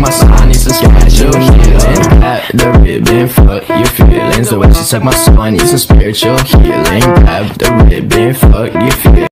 my soul, I need some spiritual healing. Grab the ribbon, fuck your feelings. The way she suck my soul, I need some spiritual healing. Grab the ribbon, fuck your feelings.